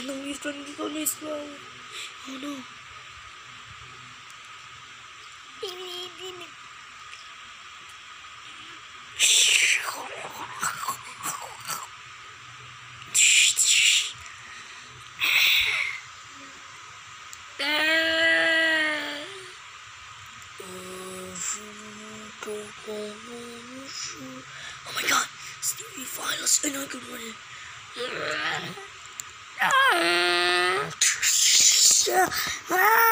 God, no, he's trying to slow. Oh no. Oh my god, Stevie Files, and I could win it. 吃啊！